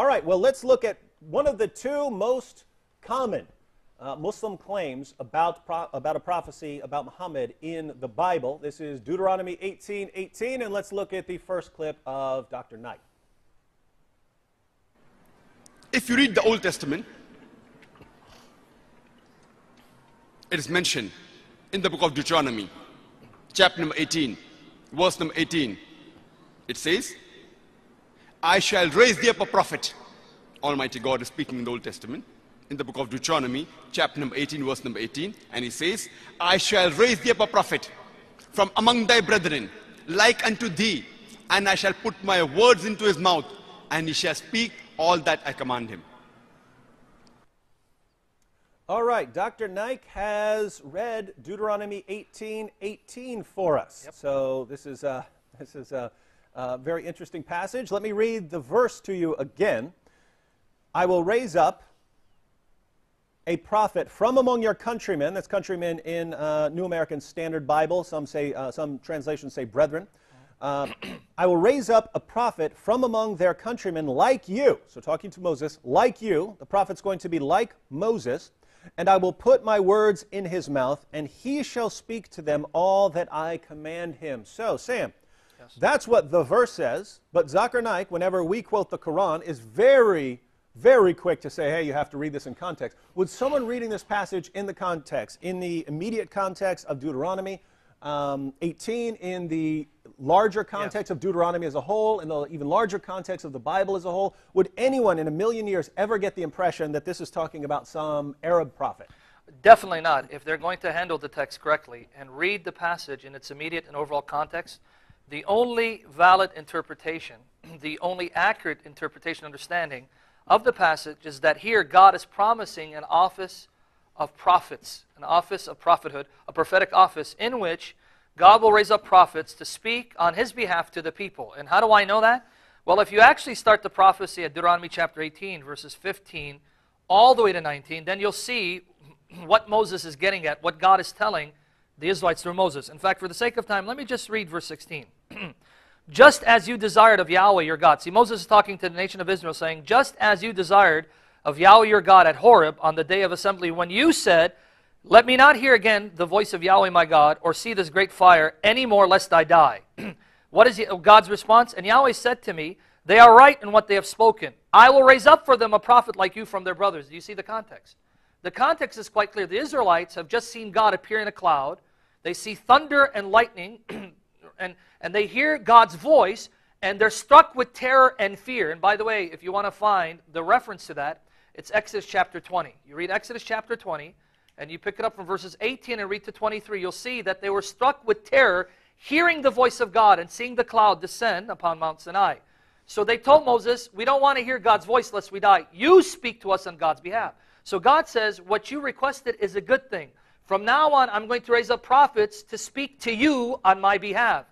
All right, well, let's look at one of the two most common uh, Muslim claims about, about a prophecy about Muhammad in the Bible. This is Deuteronomy 18 18, and let's look at the first clip of Dr. Naik. If you read the Old Testament, it is mentioned in the book of Deuteronomy, chapter number 18, verse number 18. It says, I shall raise thee up a prophet. Almighty God is speaking in the Old Testament, in the book of Deuteronomy, chapter number 18, verse number 18. And he says, I shall raise thee up a prophet from among thy brethren, like unto thee, and I shall put my words into his mouth, and he shall speak all that I command him. All right, Dr. Naik has read Deuteronomy 18 18 for us. So this is, a, this is a, a very interesting passage. Let me read the verse to you again. I will raise up a prophet from among your countrymen. That's countrymen in uh, New American Standard Bible. Some say, uh, some translations say brethren. Uh, I will raise up a prophet from among their countrymen like you. So talking to Moses, like you. The prophet's going to be like Moses. And I will put my words in his mouth, and he shall speak to them all that I command him. So, Sam, that's what the verse says. But Zakir Naik, whenever we quote the Quran, is very, very quick to say, hey, you have to read this in context. Would someone reading this passage in the context, in the immediate context of Deuteronomy um, 18, in the larger context of Deuteronomy as a whole, in the even larger context of the Bible as a whole, would anyone in a million years ever get the impression that this is talking about some Arab prophet? Definitely not. If they're going to handle the text correctly and read the passage in its immediate and overall context, the only valid interpretation, the only accurate interpretation understanding of the passage is that here God is promising an office of prophets, an office of prophethood, a prophetic office in which God will raise up prophets to speak on his behalf to the people. And how do I know that? Well, if you actually start the prophecy at Deuteronomy chapter 18, verses 15 all the way to 19, then you'll see what Moses is getting at, what God is telling the Israelites through Moses. In fact, for the sake of time, let me just read verse 16. just as you desired of Yahweh your God. See, Moses is talking to the nation of Israel, saying, Just as you desired of Yahweh your God at Horeb on the day of assembly, when you said, Let me not hear again the voice of Yahweh my God, or see this great fire any more, lest I die. what is God's response? And Yahweh said to me, They are right in what they have spoken. I will raise up for them a prophet like you from their brothers. Do you see the context? The context is quite clear. The Israelites have just seen God appear in a cloud. They see thunder and lightning, and, and they hear God's voice, and they're struck with terror and fear. And by the way, if you want to find the reference to that, it's Exodus chapter 20. You read Exodus chapter 20, and you pick it up from verses 18 and read to 23. You'll see that they were struck with terror, hearing the voice of God and seeing the cloud descend upon Mount Sinai. So they told Moses, We don't want to hear God's voice lest we die. You speak to us on God's behalf. So God says, What you requested is a good thing. From now on, I'm going to raise up prophets to speak to you on my behalf.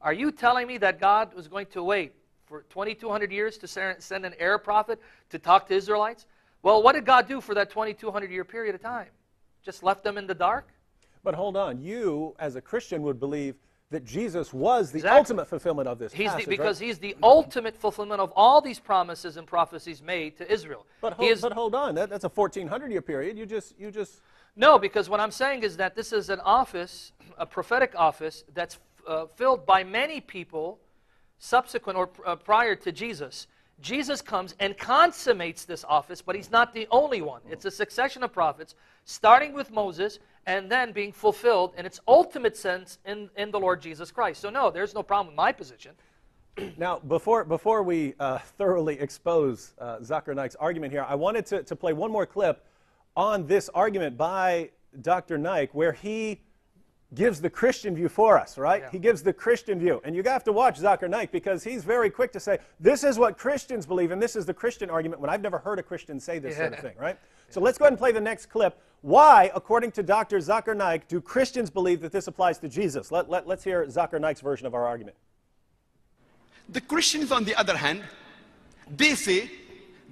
Are you telling me that God was going to wait for 2,200 years to send an Arab prophet to talk to Israelites? Well, what did God do for that 2,200 year period of time? Just left them in the dark? But hold on, you as a Christian would believe that Jesus was the Exactly. ultimate fulfillment of this He's passage, the, because right? he's the ultimate fulfillment of all these promises and prophecies made to Israel. But hold, is- but hold on, that, that's a 1400 year period. You just, you just, No, because what I'm saying is that this is an office, a prophetic office, that's uh, filled by many people subsequent or uh, prior to Jesus. Jesus comes and consummates this office, but he's not the only one. It's a succession of prophets, starting with Moses and then being fulfilled in its ultimate sense in, in the Lord Jesus Christ. So, no, there's no problem with my position. Now, before, before we uh, thoroughly expose uh, Naik's argument here, I wanted to, to play one more clip on this argument by Dr. Naik where he gives the Christian view for us, right? Yeah. He gives the Christian view. And you have to watch Zakir Naik because he's very quick to say, this is what Christians believe and this is the Christian argument when I've never heard a Christian say this sort of thing, right? So let's go ahead and play the next clip. Why, according to Dr. Zakir Naik, do Christians believe that this applies to Jesus? Let, let, let's hear Zakir Naik's version of our argument. The Christians, on the other hand, they say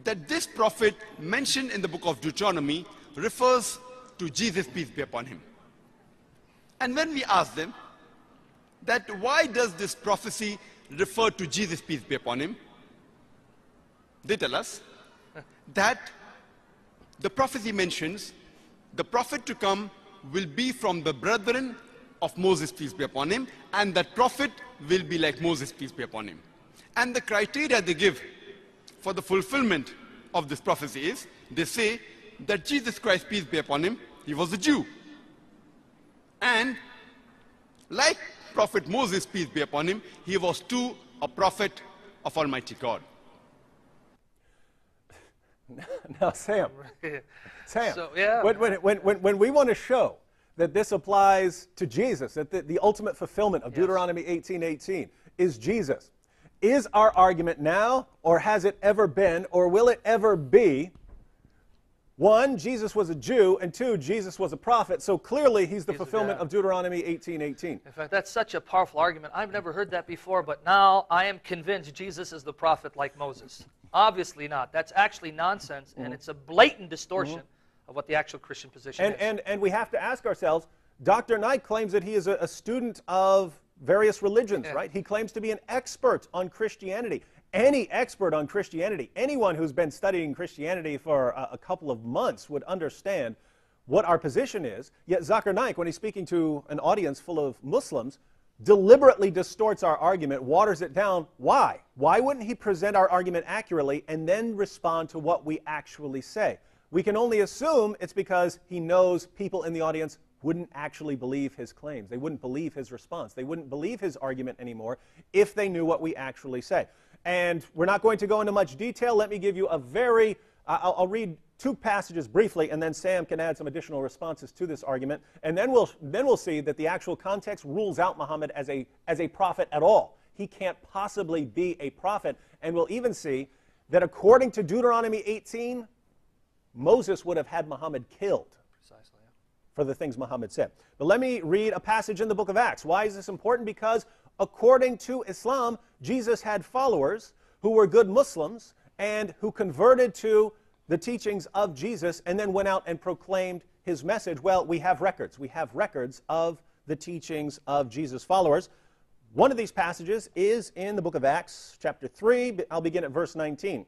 that this prophet mentioned in the book of Deuteronomy refers to Jesus, peace be upon him. And when we ask them that why does this prophecy refer to Jesus, peace be upon him, they tell us that the prophecy mentions the prophet to come will be from the brethren of Moses, peace be upon him, and that prophet will be like Moses, peace be upon him. And the criteria they give for the fulfillment of this prophecy is they say that Jesus Christ, peace be upon him, he was a Jew. And like Prophet Moses, peace be upon him, he was too a prophet of Almighty God. Now, Sam, Sam, So, yeah. when, when, when, when, when we want to show that this applies to Jesus, that the, the ultimate fulfillment of Deuteronomy 18:18 is Jesus, is our argument now, or has it ever been, or will it ever be? One, Jesus was a Jew, and two, Jesus was a prophet. So clearly, he's the He's- fulfillment of Deuteronomy 18:18. In fact, that's such a powerful argument. I've never heard that before, but now I am convinced Jesus is the prophet like Moses. Obviously not. That's actually nonsense, and mm-hmm. it's a blatant distortion mm-hmm. of what the actual Christian position And, is. and, and we have to ask ourselves Dr. Naik claims that he is a, a student of various religions, Yeah. right? He claims to be an expert on Christianity. Any expert on Christianity, anyone who's been studying Christianity for a, a couple of months would understand what our position is. Yet Zakir Naik, when he's speaking to an audience full of Muslims, deliberately distorts our argument, waters it down. Why? Why wouldn't he present our argument accurately and then respond to what we actually say? We can only assume it's because he knows people in the audience wouldn't actually believe his claims. They wouldn't believe his response. They wouldn't believe his argument anymore if they knew what we actually say. And we're not going to go into much detail. Let me give you a very, uh, I'll, I'll read two passages briefly, and then Sam can add some additional responses to this argument. And then we'll, then we'll see that the actual context rules out Muhammad as a, as a prophet at all. He can't possibly be a prophet. And we'll even see that according to Deuteronomy 18, Moses would have had Muhammad killed Precisely, for the things Muhammad said. But let me read a passage in the book of Acts. Why is this important? Because according to Islam, Jesus had followers who were good Muslims and who converted to the teachings of Jesus and then went out and proclaimed his message. Well, we have records. We have records of the teachings of Jesus' followers. One of these passages is in the book of Acts, chapter 3. I'll begin at verse 19.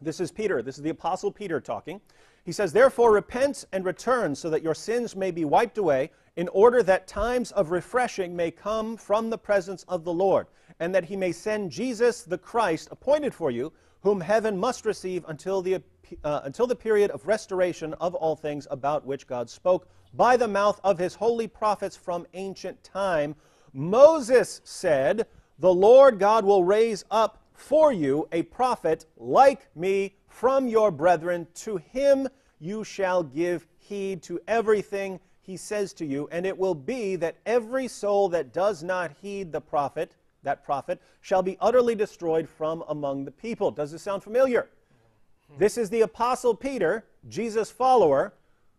This is Peter. This is the Apostle Peter talking. He says, Therefore, repent and return so that your sins may be wiped away, in order that times of refreshing may come from the presence of the Lord, and that he may send Jesus the Christ appointed for you, whom heaven must receive until the, uh, until the period of restoration of all things about which God spoke by the mouth of his holy prophets from ancient time. Moses said, The Lord God will raise up for you a prophet like me from your brethren. To him you shall give heed to everything he says to you, and it will be that every soul that does not heed the prophet, that prophet, shall be utterly destroyed from among the people. Does this sound familiar? This is the Apostle Peter, Jesus' follower,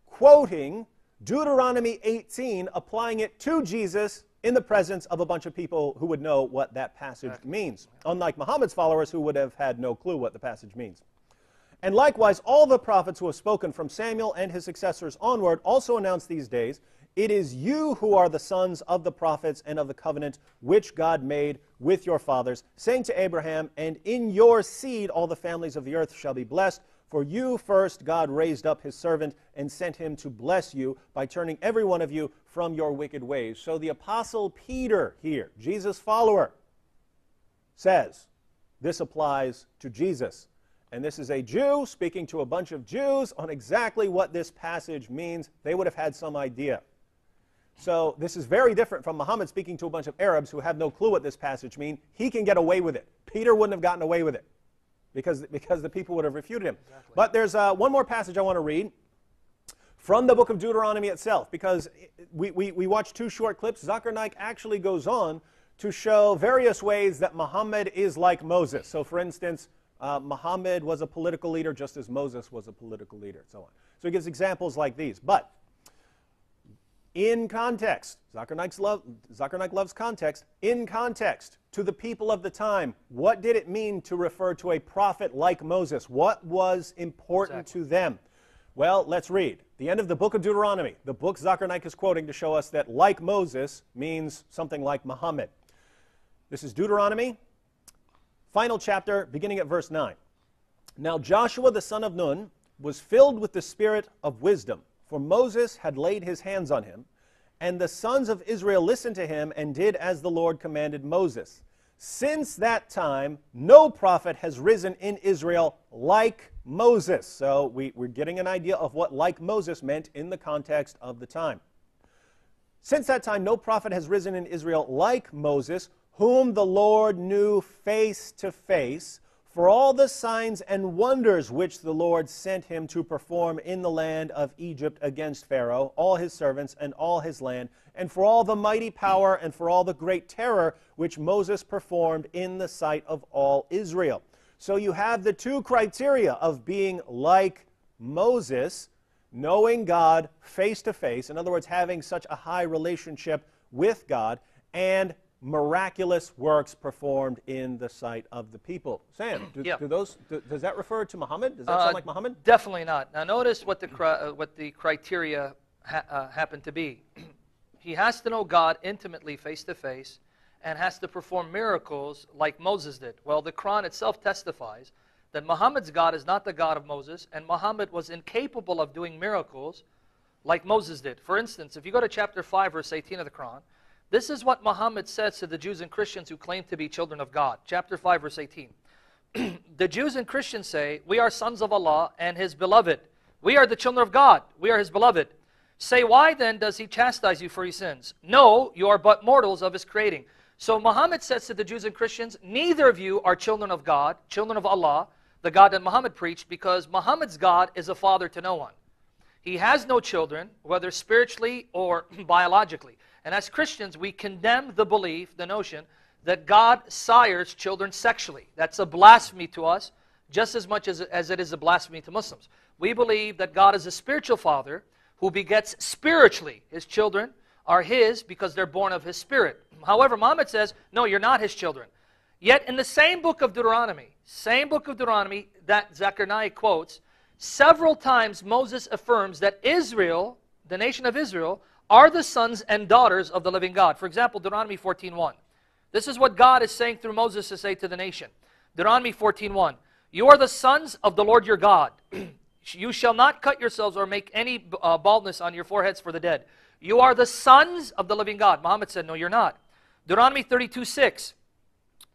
quoting Deuteronomy 18, applying it to Jesus in the presence of a bunch of people who would know what that passage means, unlike Muhammad's followers who would have had no clue what the passage means. And likewise, all the prophets who have spoken from Samuel and his successors onward also announce these days it is you who are the sons of the prophets and of the covenant which God made with your fathers, saying to Abraham, And in your seed all the families of the earth shall be blessed. For you first God raised up his servant and sent him to bless you by turning every one of you from your wicked ways. So the apostle Peter here, Jesus' follower, says this applies to Jesus. And this is a Jew speaking to a bunch of Jews on exactly what this passage means. They would have had some idea. So this is very different from Muhammad speaking to a bunch of Arabs who have no clue what this passage means. He can get away with it. Peter wouldn't have gotten away with it because, because the people would have refuted him. But there's uh, one more passage I want to read from the book of Deuteronomy itself because we, we, we watched two short clips. Zakir Naik actually goes on to show various ways that Muhammad is like Moses. So, for instance, uh, Muhammad was a political leader just as Moses was a political leader, and so on. So he gives examples like these. But in context, love, loves context. In context, to the people of the time, what did it mean to refer to a prophet like Moses? What was important Exactly. to them? Well, let's read. The end of the book of Deuteronomy, the book Zakir is quoting to show us that like Moses means something like Muhammad. This is Deuteronomy, final chapter, beginning at verse 9. Now Joshua the son of Nun was filled with the spirit of wisdom, for Moses had laid his hands on him. And the sons of Israel listened to him and did as the Lord commanded Moses. Since that time, no prophet has risen in Israel like Moses. So we, we're getting an idea of what like Moses meant in the context of the time. Since that time, no prophet has risen in Israel like Moses, whom the Lord knew face to face for all the signs and wonders which the Lord sent him to perform in the land of Egypt against Pharaoh, all his servants, and all his land, and for all the mighty power and for all the great terror which Moses performed in the sight of all Israel. So you have the two criteria of being like Moses, knowing God face to face, in other words, having such a high relationship with God, and miraculous works performed in the sight of the people. Sam, do, Yeah. do those, do, does that refer to Muhammad? Does that Uh, sound like Muhammad? Definitely not. Now, notice what the, uh, what the criteria ha- uh, happen to be. he has to know God intimately, face to face, and has to perform miracles like Moses did. Well, the Quran itself testifies that Muhammad's God is not the God of Moses, and Muhammad was incapable of doing miracles like Moses did. For instance, if you go to chapter 5, verse 18 of the Quran, this is what Muhammad says to the Jews and Christians who claim to be children of God. Chapter 5, verse 18 the Jews and Christians say, We are sons of Allah and His beloved. We are the children of God. We are His beloved. Say, why then does He chastise you for your sins? No, you are but mortals of His creating. So Muhammad says to the Jews and Christians, Neither of you are children of God, children of Allah, the God that Muhammad preached, because Muhammad's God is a father to no one. He has no children, whether spiritually or biologically. And as Christians, we condemn the belief, the notion, that God sires children sexually. That's a blasphemy to us, just as much as, as it is a blasphemy to Muslims. We believe that God is a spiritual father who begets spiritually. His children are his because they're born of his spirit. However, Muhammad says, no, you're not his children. Yet in the same book of Deuteronomy, same book of Deuteronomy that Zakir quotes, several times Moses affirms that Israel, the nation of Israel, are the sons and daughters of the living God. For example, Deuteronomy 14.1. This is what God is saying through Moses to say to the nation. Deuteronomy 14.1. You are the sons of the Lord your God. you shall not cut yourselves or make any uh, baldness on your foreheads for the dead. You are the sons of the living God. Muhammad said, no, you're not. Deuteronomy 32.6.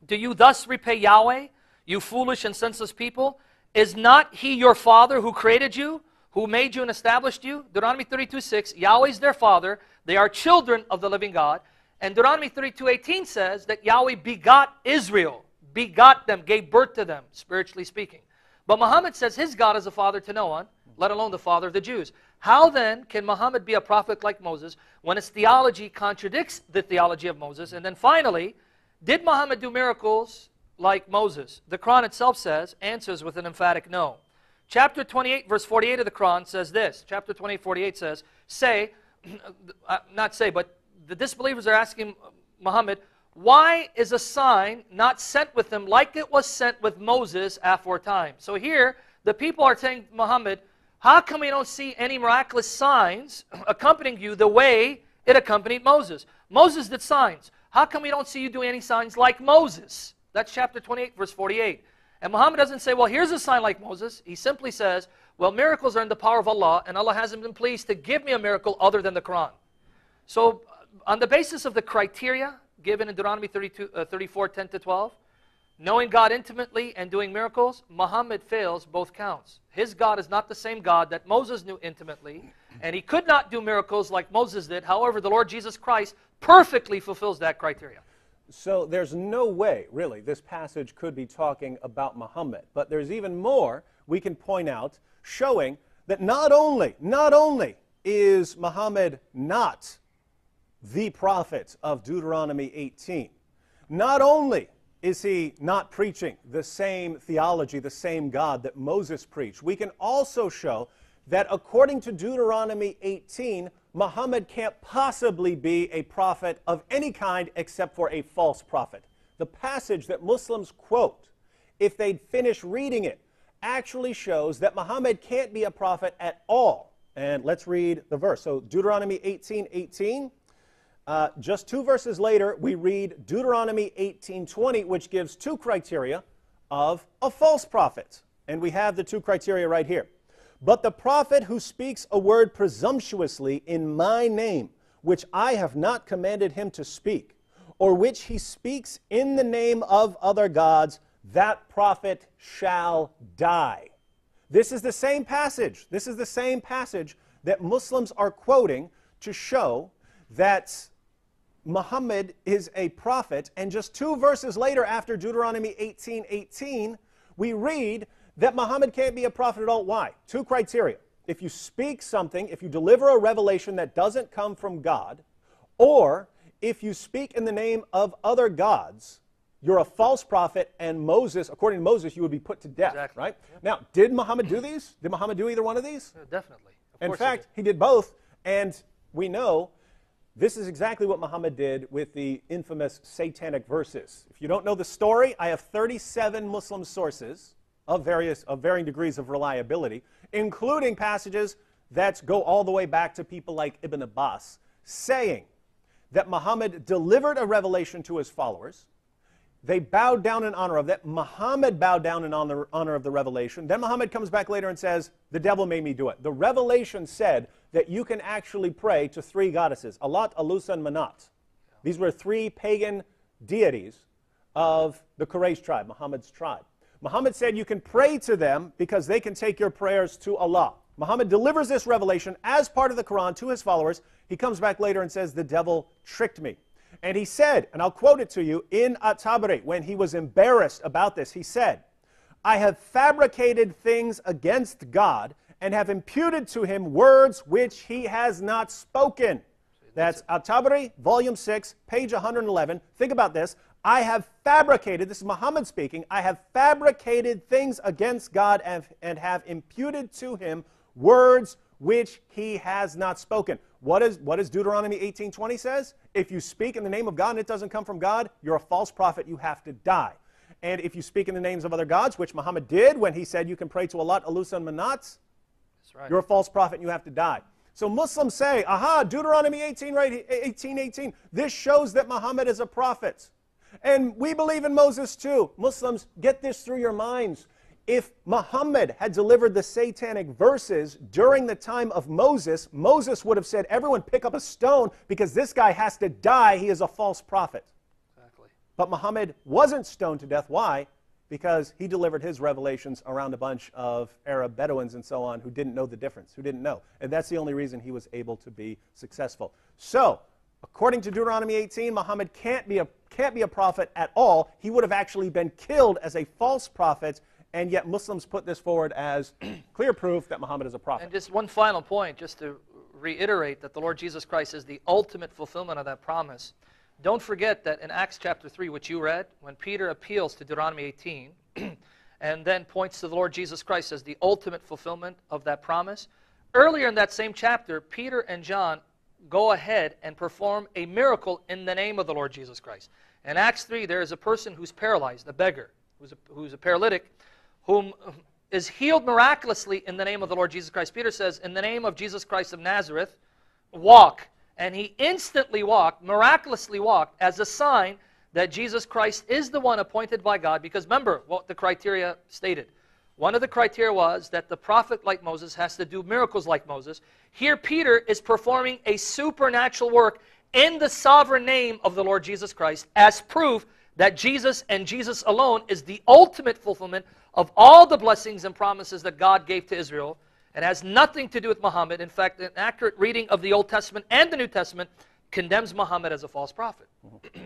Do you thus repay Yahweh, you foolish and senseless people? Is not he your father who created you, who made you and established you? Deuteronomy 32, 6, Yahweh is their father. They are children of the living God. And Deuteronomy 32, 18 says that Yahweh begot Israel, begot them, gave birth to them, spiritually speaking. But Muhammad says his God is a father to no one, let alone the father of the Jews. How then can Muhammad be a prophet like Moses when his theology contradicts the theology of Moses? And then finally, did Muhammad do miracles like Moses? The Quran itself says, answers with an emphatic no. Chapter 28, verse 48 of the Quran says this. Chapter 28, 48 says, Say, uh, not say, but the disbelievers are asking Muhammad, why is a sign not sent with him like it was sent with Moses aforetime? So here, the people are saying, Muhammad, how come we don't see any miraculous signs accompanying you the way it accompanied Moses? Moses did signs. How come we don't see you doing any signs like Moses? That's chapter 28, verse 48. And Muhammad doesn't say, well, here's a sign like Moses. He simply says, well, miracles are in the power of Allah, and Allah hasn't been pleased to give me a miracle other than the Quran. So, on the basis of the criteria given in Deuteronomy 32, uh, 34, 10 to 12, knowing God intimately and doing miracles, Muhammad fails both counts. His God is not the same God that Moses knew intimately, and he could not do miracles like Moses did. However, the Lord Jesus Christ perfectly fulfills that criteria. So there's no way, really, this passage could be talking about Muhammad. But there's even more we can point out showing that not only, not only is Muhammad not the prophet of Deuteronomy 18, not only is he not preaching the same theology, the same God that Moses preached, we can also show that according to Deuteronomy 18, Muhammad can't possibly be a prophet of any kind except for a false prophet. The passage that Muslims quote, if they'd finish reading it, actually shows that Muhammad can't be a prophet at all. And let's read the verse. So, Deuteronomy 18 18. Uh, just two verses later, we read Deuteronomy 18:20, which gives two criteria of a false prophet. And we have the two criteria right here. But the prophet who speaks a word presumptuously in my name, which I have not commanded him to speak, or which he speaks in the name of other gods, that prophet shall die. This is the same passage. This is the same passage that Muslims are quoting to show that Muhammad is a prophet. And just two verses later, after Deuteronomy 18 18, we read that Muhammad can't be a prophet at all. Why? Two criteria. If you speak something, if you deliver a revelation that doesn't come from God, or if you speak in the name of other gods, you're a false prophet, and Moses, according to Moses, you would be put to death, Exactly. right? Now, did Muhammad do these? Did Muhammad do either one of these? Yeah, definitely. Of In course he fact, did. he did both, and we know this is exactly what Muhammad did with the infamous satanic verses. If you don't know the story, I have 37 Muslim sources of various of varying degrees of reliability, including passages that go all the way back to people like Ibn Abbas, saying that Muhammad delivered a revelation to his followers. They bowed down in honor of that. Muhammad bowed down in honor, honor of the revelation. Then Muhammad comes back later and says, The devil made me do it. The revelation said that you can actually pray to three goddesses Al-Lat, Al-Uzza, and Manat. These were three pagan deities of the Quraysh tribe, Muhammad's tribe. Muhammad said you can pray to them because they can take your prayers to Allah. Muhammad delivers this revelation as part of the Quran to his followers. He comes back later and says, The devil tricked me. And he said, and I'll quote it to you in At-Tabari, when he was embarrassed about this, he said, I have fabricated things against God and have imputed to him words which he has not spoken. That's At-Tabari, volume 6, page 111. Think about this. I have fabricated, this is Muhammad speaking, I have fabricated things against God and, and have imputed to him words which he has not spoken. What, is, what does Deuteronomy 18.20 says? If you speak in the name of God and it doesn't come from God, you're a false prophet, you have to die. And if you speak in the names of other gods, which Muhammad did when he said you can pray to Allah, Al-Uzza, and Manat, That's right. you're a false prophet and you have to die. So Muslims say, aha, Deuteronomy 18, right, 18, 18, this shows that Muhammad is a prophet. And we believe in Moses too. Muslims, get this through your minds. If Muhammad had delivered the satanic verses during the time of Moses, Moses would have said, everyone pick up a stone because this guy has to die. He is a false prophet. Exactly. But Muhammad wasn't stoned to death. Why? Because he delivered his revelations around a bunch of Arab Bedouins and so on who didn't know the difference, who didn't know. And that's the only reason he was able to be successful. So, according to Deuteronomy 18, Muhammad can't be a, can't be a prophet at all. He would have actually been killed as a false prophet, and yet Muslims put this forward as clear proof that Muhammad is a prophet. And just one final point, just to reiterate that the Lord Jesus Christ is the ultimate fulfillment of that promise. Don't forget that in Acts chapter 3, which you read, when Peter appeals to Deuteronomy 18 and then points to the Lord Jesus Christ as the ultimate fulfillment of that promise, earlier in that same chapter, Peter and John go ahead and perform a miracle in the name of the Lord Jesus Christ. In Acts 3, there is a person who's paralyzed, a beggar, who's a, who's a paralytic, whom is healed miraculously in the name of the Lord Jesus Christ. Peter says, In the name of Jesus Christ of Nazareth, walk. And he instantly walked, miraculously walked, as a sign that Jesus Christ is the one appointed by God. Because remember what the criteria stated. One of the criteria was that the prophet, like Moses, has to do miracles like Moses. Here, Peter is performing a supernatural work in the sovereign name of the Lord Jesus Christ as proof that Jesus and Jesus alone is the ultimate fulfillment of all the blessings and promises that God gave to Israel and has nothing to do with Muhammad. In fact, an accurate reading of the Old Testament and the New Testament condemns Muhammad as a false prophet. Mm-hmm.